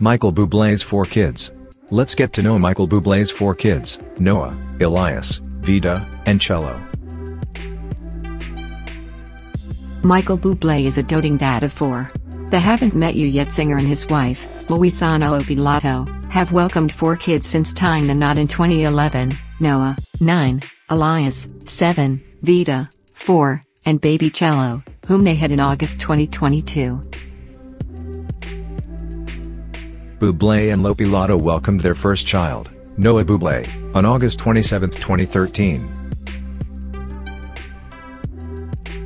Michael Bublé's four kids. Let's get to know Michael Bublé's four kids, Noah, Elias, Vida, and Cielo. Michael Bublé is a doting dad of four. The haven't met you yet singer and his wife, Luisana Lopilato, have welcomed four kids since tying the knot in 2011, Noah, 9, Elias, 7, Vida, 4, and baby Cielo, whom they had in August 2022. Bublé and Lopilato welcomed their first child, Noah Bublé, on August 27, 2013.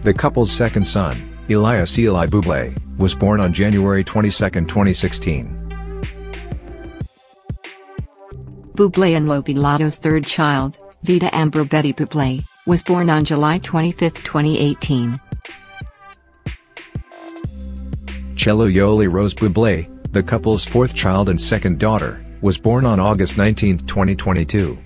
The couple's second son, Elias Eli Bublé, was born on January 22, 2016. Bublé and Lopilato's third child, Vida Amber Betty Bublé, was born on July 25, 2018. Cielo Yoli Rose Bublé, the couple's fourth child and second daughter, was born on August 19, 2022.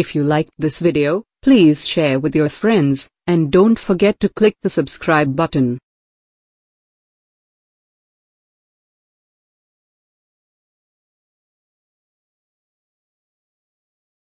If you liked this video, please share with your friends, and don't forget to click the subscribe button.